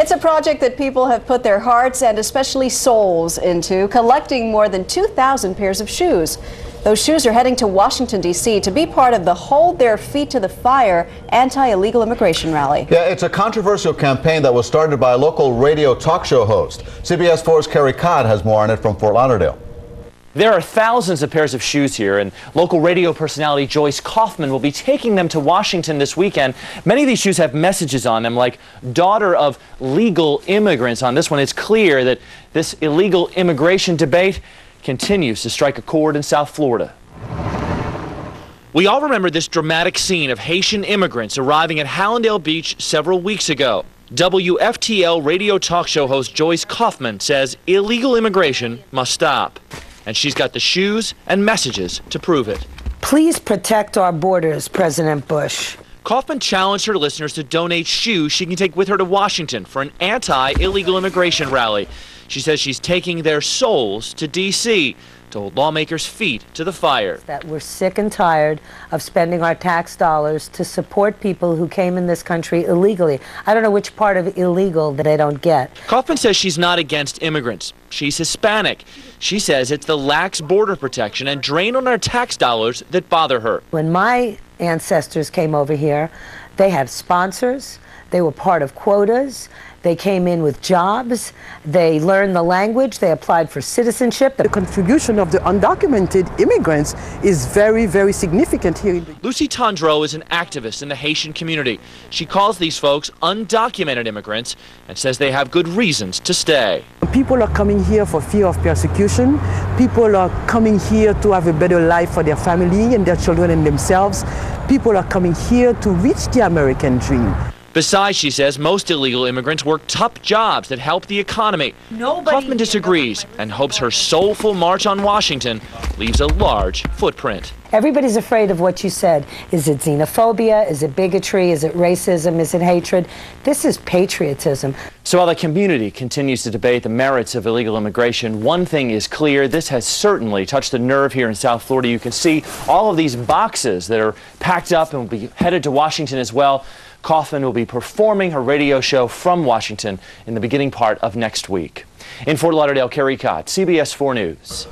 It's a project that people have put their hearts and especially souls into, collecting more than 2,000 pairs of shoes. Those shoes are heading to Washington, D.C. to be part of the Hold Their Feet to the Fire anti-illegal immigration rally. Yeah, it's a controversial campaign that was started by a local radio talk show host. CBS 4's Carey Codd has more on it from Fort Lauderdale. There are thousands of pairs of shoes here, and local radio personality Joyce Kaufman will be taking them to Washington this weekend. Many of these shoes have messages on them, like daughter of legal immigrants. On this one, it's clear that this illegal immigration debate continues to strike a chord in South Florida. We all remember this dramatic scene of Haitian immigrants arriving at Hallandale Beach several weeks ago. WFTL radio talk show host Joyce Kaufman says illegal immigration must stop and she's got the shoes and messages to prove it. Please protect our borders, President Bush. Kaufman challenged her listeners to donate shoes she can take with her to Washington for an anti illegal immigration rally. She says she's taking their souls to D.C to hold lawmakers' feet to the fire. That we're sick and tired of spending our tax dollars to support people who came in this country illegally. I don't know which part of illegal that I don't get. Kaufman says she's not against immigrants. She's Hispanic. She says it's the lax border protection and drain on our tax dollars that bother her. When my ancestors came over here, they had sponsors, they were part of quotas, they came in with jobs. They learned the language. They applied for citizenship. The contribution of the undocumented immigrants is very, very significant here. Lucie Tondreau is an activist in the Haitian community. She calls these folks undocumented immigrants and says they have good reasons to stay. People are coming here for fear of persecution. People are coming here to have a better life for their family and their children and themselves. People are coming here to reach the American dream. Besides, she says, most illegal immigrants work tough jobs that help the economy. Nobody Kaufman disagrees and hopes her soulful march on Washington leaves a large footprint. Everybody's afraid of what you said. Is it xenophobia? Is it bigotry? Is it racism? Is it hatred? This is patriotism. So while the community continues to debate the merits of illegal immigration, one thing is clear. This has certainly touched the nerve here in South Florida. You can see all of these boxes that are packed up and will be headed to Washington as well. Kaufman will be performing her radio show from Washington in the beginning part of next week. In Fort Lauderdale, Carey Codd, CBS 4 News.